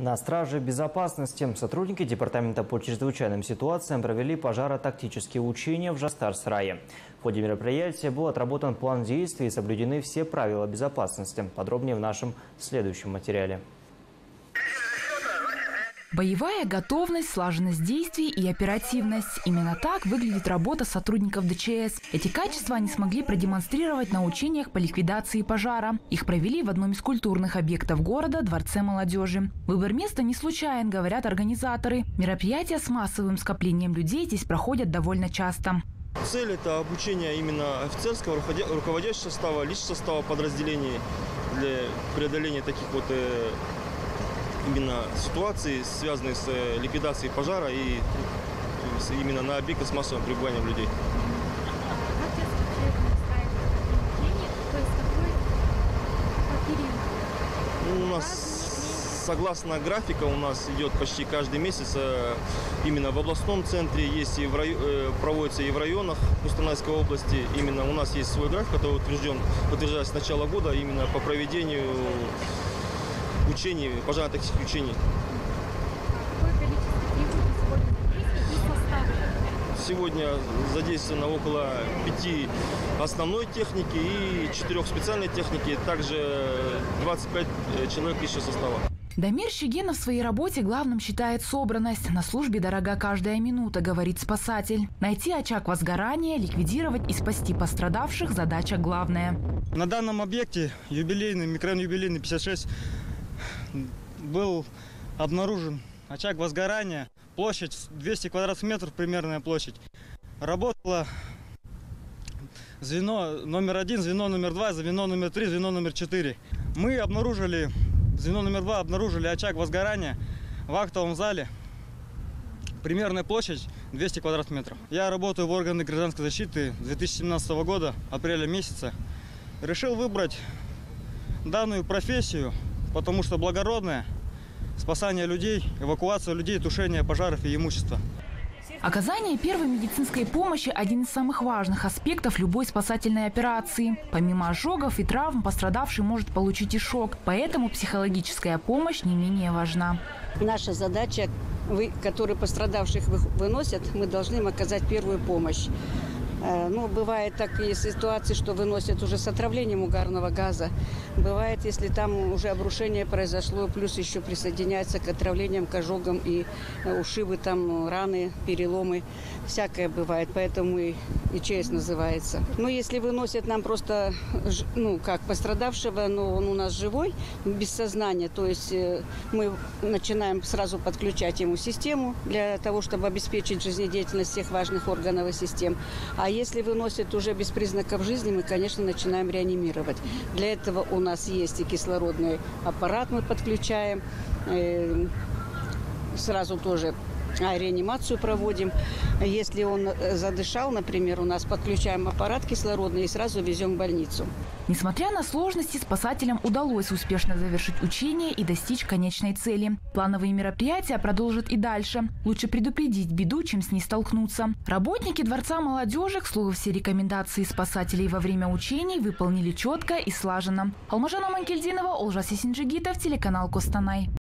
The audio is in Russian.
На страже безопасности сотрудники Департамента по чрезвычайным ситуациям провели пожаротактические учения в Жастар-Срае. В ходе мероприятия был отработан план действий и соблюдены все правила безопасности. Подробнее в нашем следующем материале. Боевая готовность, слаженность действий и оперативность. Именно так выглядит работа сотрудников ДЧС. Эти качества они смогли продемонстрировать на учениях по ликвидации пожара. Их провели в одном из культурных объектов города – Дворце молодежи. Выбор места не случайен, говорят организаторы. Мероприятия с массовым скоплением людей здесь проходят довольно часто. Цель – это обучение именно офицерского, руководящего состава, личного состава подразделений для преодоления таких вот э, именно ситуации, связанные с э, ликвидацией пожара и именно на объекты с массовым пребыванием людей. Ну, у нас, согласно графика, у нас идет почти каждый месяц. Э, именно в областном центре есть и в рай... Э, проводится и в районах Кустанайской области. Именно у нас есть свой график, который утвержден, утверждается с начала года именно по проведению учений, пожарно-тактических учений. Сегодня задействовано около пяти основной техники и четырех специальной техники, также 25 э, человек личного состава. Дамир Щегенов в своей работе главным считает собранность. На службе дорога каждая минута, говорит спасатель. Найти очаг возгорания, ликвидировать и спасти пострадавших – задача главная. На данном объекте юбилейный, микрорайон юбилейный 56 был обнаружен очаг возгорания. Площадь 200 квадратных метров, примерная площадь. Работало звено номер один, звено номер два, звено номер три, звено номер четыре. Мы обнаружили, звено номер два обнаружили очаг возгорания в актовом зале. Примерная площадь 200 квадратных метров. Я работаю в органы гражданской защиты 2017 года, апреля месяца. Решил выбрать данную профессию – потому что благородное спасание людей, эвакуация людей, тушение пожаров и имущества. Оказание первой медицинской помощи – один из самых важных аспектов любой спасательной операции. Помимо ожогов и травм, пострадавший может получить и шок, поэтому психологическая помощь не менее важна. Наша задача, которые пострадавших выносят, мы должны им оказать первую помощь. Э, ну, бывает такие ситуации, что выносят уже с отравлением угарного газа. Бывает, если там уже обрушение произошло, плюс еще присоединяется к отравлениям, к ожогам и э, ушибы, там раны, переломы. Всякое бывает, поэтому и ИЧС называется. Но если выносят нам просто, ну, как пострадавшего, но он у нас живой, без сознания, то есть э, мы начинаем сразу подключать ему систему для того, чтобы обеспечить жизнедеятельность всех важных органов и систем. А если выносят уже без признаков жизни, мы, конечно, начинаем реанимировать. Для этого у нас есть и кислородный аппарат мы подключаем, э, сразу тоже а реанимацию проводим. Если он э, задышал, например, у нас подключаем аппарат кислородный и сразу везем в больницу. Несмотря на сложности, спасателям удалось успешно завершить учение и достичь конечной цели. Плановые мероприятия продолжат и дальше. Лучше предупредить беду, чем с ней столкнуться. Работники Дворца молодежи, к слову, все рекомендации спасателей во время учений выполнили четко и слаженно. Алмажана Манкельдинова, Олжас Синджигитов, телеканал Костанай.